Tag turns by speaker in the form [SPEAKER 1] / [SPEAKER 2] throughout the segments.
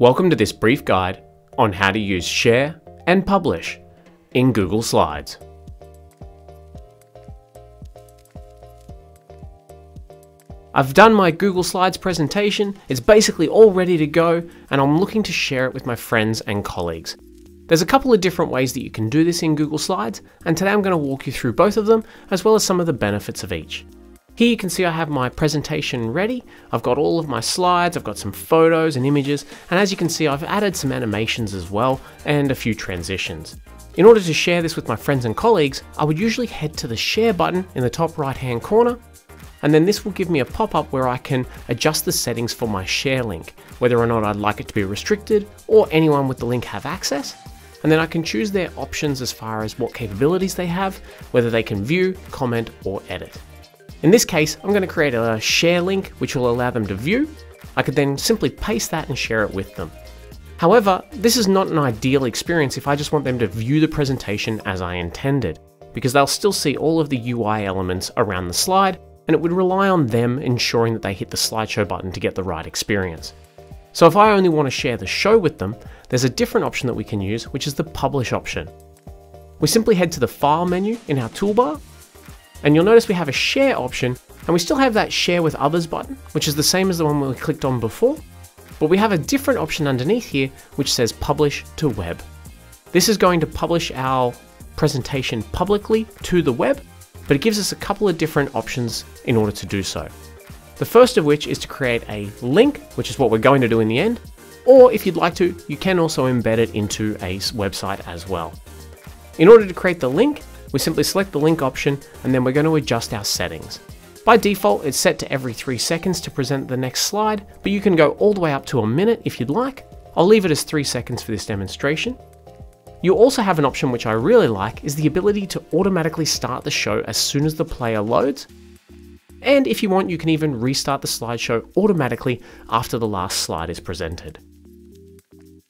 [SPEAKER 1] Welcome to this brief guide on how to use Share and Publish in Google Slides. I've done my Google Slides presentation, it's basically all ready to go, and I'm looking to share it with my friends and colleagues. There's a couple of different ways that you can do this in Google Slides, and today I'm going to walk you through both of them, as well as some of the benefits of each. Here you can see I have my presentation ready. I've got all of my slides, I've got some photos and images, and as you can see I've added some animations as well, and a few transitions. In order to share this with my friends and colleagues, I would usually head to the share button in the top right hand corner, and then this will give me a pop-up where I can adjust the settings for my share link, whether or not I'd like it to be restricted or anyone with the link have access. And then I can choose their options as far as what capabilities they have, whether they can view, comment, or edit. In this case, I'm going to create a share link which will allow them to view. I could then simply paste that and share it with them. However, this is not an ideal experience if I just want them to view the presentation as I intended, because they'll still see all of the UI elements around the slide, and it would rely on them ensuring that they hit the slideshow button to get the right experience. So if I only want to share the show with them, there's a different option that we can use, which is the publish option. We simply head to the file menu in our toolbar and you'll notice we have a share option and we still have that share with others button, which is the same as the one we clicked on before, but we have a different option underneath here which says publish to web. This is going to publish our presentation publicly to the web, but it gives us a couple of different options in order to do so. The first of which is to create a link, which is what we're going to do in the end, or if you'd like to, you can also embed it into a website as well. In order to create the link, we simply select the link option and then we're going to adjust our settings. By default, it's set to every 3 seconds to present the next slide, but you can go all the way up to a minute if you'd like. I'll leave it as 3 seconds for this demonstration. You also have an option which I really like, is the ability to automatically start the show as soon as the player loads. And if you want, you can even restart the slideshow automatically after the last slide is presented.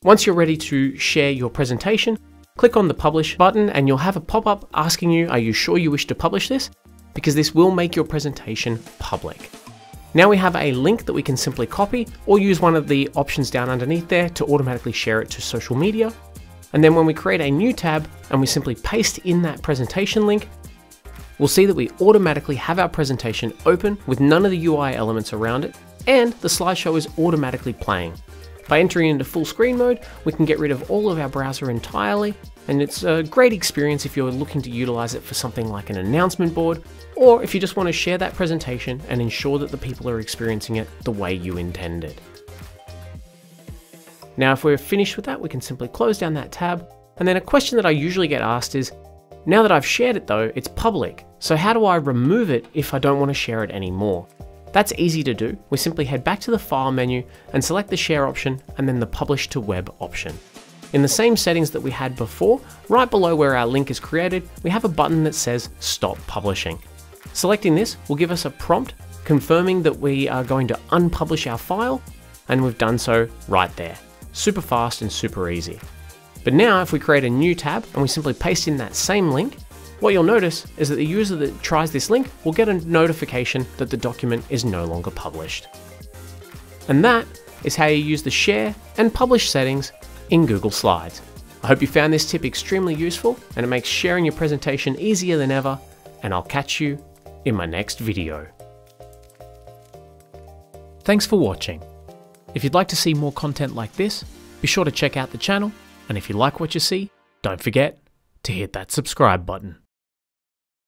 [SPEAKER 1] Once you're ready to share your presentation, Click on the publish button and you'll have a pop-up asking you, are you sure you wish to publish this? Because this will make your presentation public. Now we have a link that we can simply copy or use one of the options down underneath there to automatically share it to social media. And then when we create a new tab and we simply paste in that presentation link, we'll see that we automatically have our presentation open with none of the UI elements around it, and the slideshow is automatically playing. By entering into full screen mode, we can get rid of all of our browser entirely, and it's a great experience if you're looking to utilize it for something like an announcement board, or if you just want to share that presentation and ensure that the people are experiencing it the way you intended. Now, if we're finished with that, we can simply close down that tab, and then a question that I usually get asked is, now that I've shared it though, it's public, so how do I remove it if I don't want to share it anymore? That's easy to do. We simply head back to the File menu and select the Share option and then the Publish to Web option. In the same settings that we had before, right below where our link is created, we have a button that says Stop Publishing. Selecting this will give us a prompt confirming that we are going to unpublish our file, and we've done so right there. Super fast and super easy. But now if we create a new tab and we simply paste in that same link, what you'll notice is that the user that tries this link will get a notification that the document is no longer published. And that is how you use the share and publish settings in Google Slides. I hope you found this tip extremely useful and it makes sharing your presentation easier than ever, and I'll catch you in my next video. Thanks for watching. If you'd like to see more content like this, be sure to check out the channel, and if you like what you see, don't forget to hit that subscribe button.